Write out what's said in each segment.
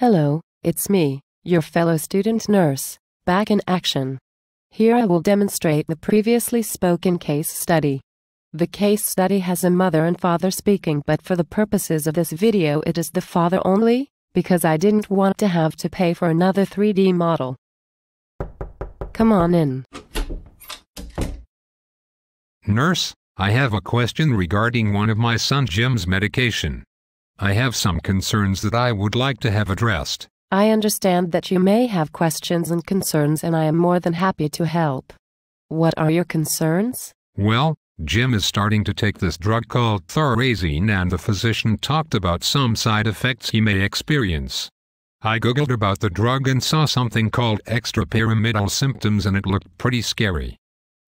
Hello, it's me, your fellow student nurse, back in action. Here I will demonstrate the previously spoken case study. The case study has a mother and father speaking but for the purposes of this video it is the father only, because I didn't want to have to pay for another 3D model. Come on in. Nurse, I have a question regarding one of my son Jim's medication. I have some concerns that I would like to have addressed. I understand that you may have questions and concerns and I am more than happy to help. What are your concerns? Well, Jim is starting to take this drug called Thorazine and the physician talked about some side effects he may experience. I googled about the drug and saw something called extrapyramidal symptoms and it looked pretty scary.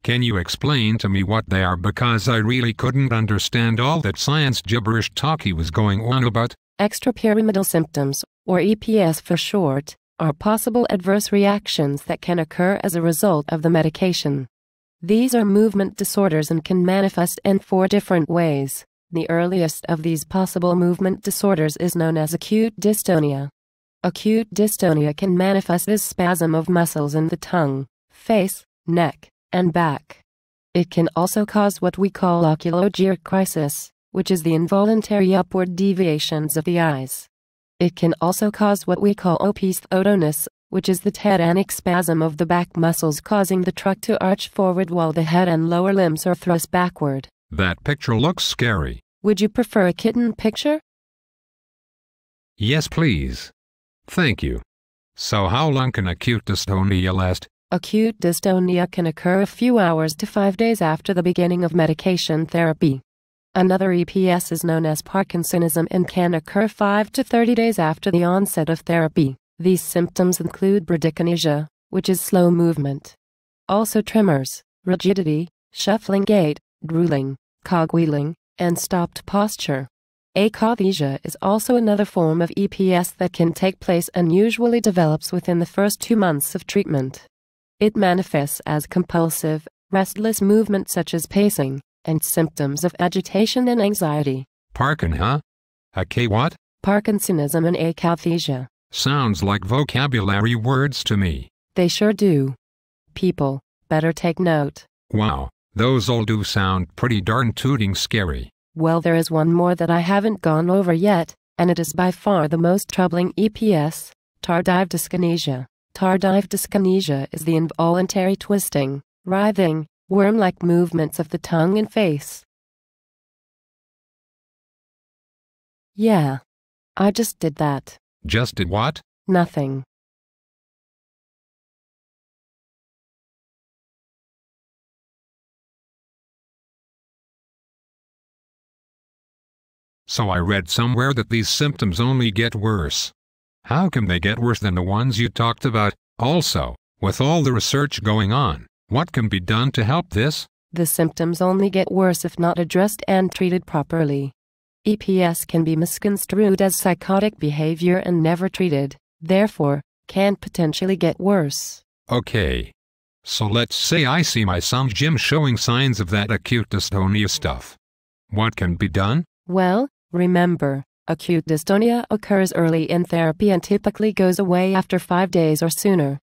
Can you explain to me what they are because I really couldn't understand all that science gibberish talk he was going on about? Extrapyramidal symptoms, or EPS for short, are possible adverse reactions that can occur as a result of the medication. These are movement disorders and can manifest in four different ways. The earliest of these possible movement disorders is known as acute dystonia. Acute dystonia can manifest as spasm of muscles in the tongue, face, neck, and back. It can also cause what we call oculogyric crisis, which is the involuntary upward deviations of the eyes. It can also cause what we call opisthotonus, which is the tetanic spasm of the back muscles causing the trunk to arch forward while the head and lower limbs are thrust backward. That picture looks scary. Would you prefer a kitten picture? Yes, please. Thank you. So how long can acute dystonia last? Acute dystonia can occur a few hours to five days after the beginning of medication therapy. Another EPS is known as Parkinsonism and can occur 5 to 30 days after the onset of therapy. These symptoms include bradykinesia, which is slow movement. Also tremors, rigidity, shuffling gait, drooling, cogwheeling, and stooped posture. Akathisia is also another form of EPS that can take place and usually develops within the first two months of treatment. It manifests as compulsive, restless movement such as pacing, and symptoms of agitation and anxiety. Parkin, huh? A K what? Parkinsonism and akathisia. Sounds like vocabulary words to me. They sure do. People, better take note. Wow, those all do sound pretty darn tooting scary. Well, there is one more that I haven't gone over yet, and it is by far the most troubling EPS tardive dyskinesia. Tardive dyskinesia is the involuntary twisting, writhing, worm-like movements of the tongue and face. Yeah. I just did that. Just did what? Nothing. So I read somewhere that these symptoms only get worse. How can they get worse than the ones you talked about? Also, with all the research going on, what can be done to help this? The symptoms only get worse if not addressed and treated properly. EPS can be misconstrued as psychotic behavior and never treated, therefore, can potentially get worse. Okay. So let's say I see my son Jim showing signs of that acute dystonia stuff. What can be done? Well, remember, acute dystonia occurs early in therapy and typically goes away after five days or sooner.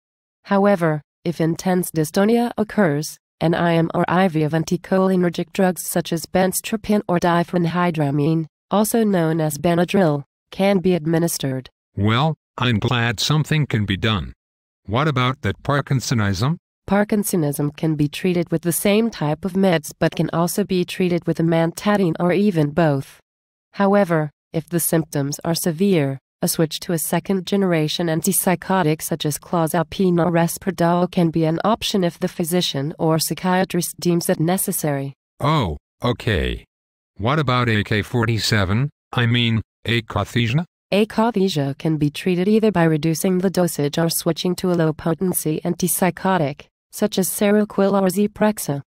However, if intense dystonia occurs, an IM or IV of anticholinergic drugs such as benztropine or diphenhydramine, also known as Benadryl, can be administered. Well, I'm glad something can be done. What about that Parkinsonism? Parkinsonism can be treated with the same type of meds but can also be treated with amantadine or even both. However, if the symptoms are severe, a switch to a second-generation antipsychotic such as clozapine or Risperdal can be an option if the physician or psychiatrist deems it necessary. Oh, okay. What about AK-47? I mean, akathisia? Akathisia can be treated either by reducing the dosage or switching to a low-potency antipsychotic, such as Seroquel or Zyprexa.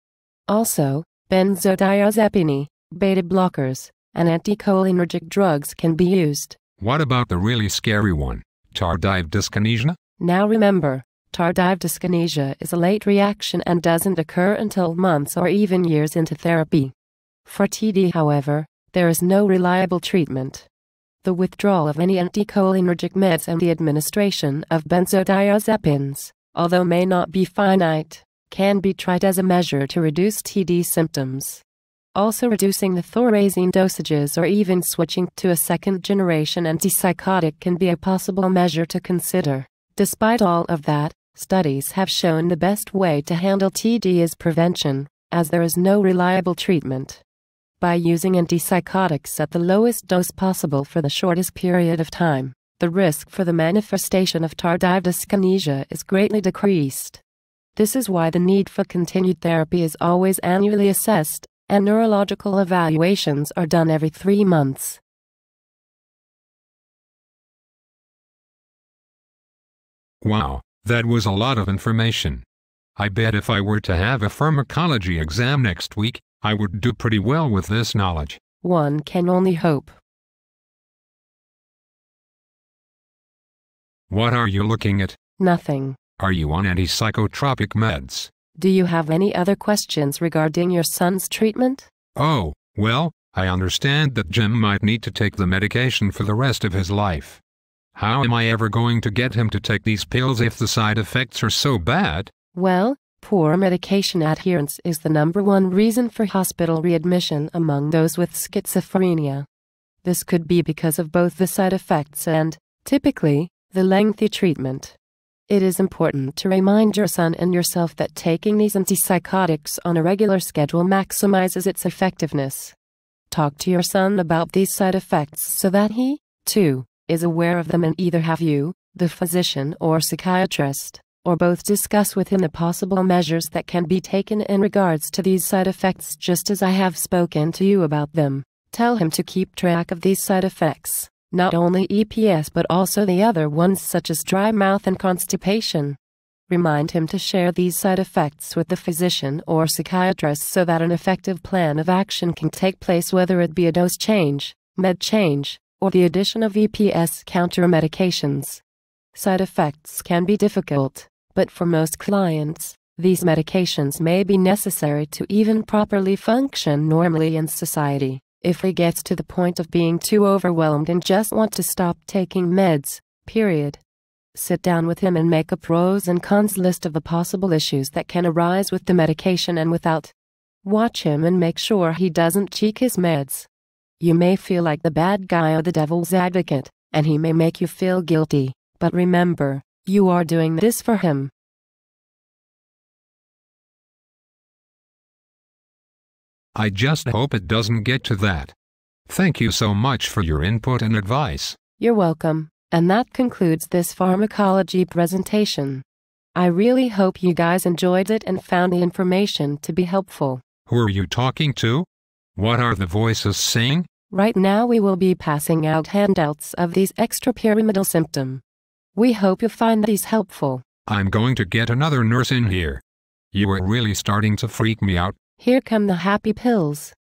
Also, benzodiazepine, beta blockers, and anticholinergic drugs can be used. What about the really scary one, tardive dyskinesia? Now remember, tardive dyskinesia is a late reaction and doesn't occur until months or even years into therapy. For TD, however, there is no reliable treatment. the withdrawal of any anticholinergic meds and the administration of benzodiazepines, although may not be finite, can be tried as a measure to reduce TD symptoms. Also, reducing the thorazine dosages or even switching to a second generation antipsychotic can be a possible measure to consider. Despite all of that, studies have shown the best way to handle TD is prevention, as there is no reliable treatment by using antipsychotics at the lowest dose possible for the shortest period of time, the risk for the manifestation of tardive dyskinesia is greatly decreased. This is why the need for continued therapy is always annually assessed, and neurological evaluations are done every three months. Wow, that was a lot of information. I bet if I were to have a pharmacology exam next week, I would do pretty well with this knowledge. One can only hope. What are you looking at? Nothing. Are you on antipsychotropic meds? Do you have any other questions regarding your son's treatment? Oh, well, I understand that Jim might need to take the medication for the rest of his life. How am I ever going to get him to take these pills if the side effects are so bad? Well, Poor medication adherence is the number one reason for hospital readmission among those with schizophrenia. This could be because of both the side effects and, typically, the lengthy treatment. It is important to remind your son and yourself that taking these antipsychotics on a regular schedule maximizes its effectiveness. Talk to your son about these side effects so that he, too, is aware of them and either have you, the physician or psychiatrist, or both discuss with him the possible measures that can be taken in regards to these side effects just as I have spoken to you about them. Tell him to keep track of these side effects, not only EPS but also the other ones such as dry mouth and constipation. Remind him to share these side effects with the physician or psychiatrist so that an effective plan of action can take place whether it be a dose change, med change, or the addition of EPS counter medications. Side effects can be difficult, but for most clients, these medications may be necessary to even properly function normally in society. If he gets to the point of being too overwhelmed and just want to stop taking meds, period. Sit down with him and make a pros and cons list of the possible issues that can arise with the medication and without. Watch him and make sure he doesn't cheek his meds. You may feel like the bad guy or the devil's advocate, and he may make you feel guilty, but remember, you are doing this for him. I just hope it doesn't get to that. Thank you so much for your input and advice. You're welcome, and that concludes this pharmacology presentation. I really hope you guys enjoyed it and found the information to be helpful. Who are you talking to? What are the voices saying? Right now we will be passing out handouts of these extrapyramidal symptom. We hope you find these helpful. I'm going to get another nurse in here. You are really starting to freak me out. Here come the happy pills.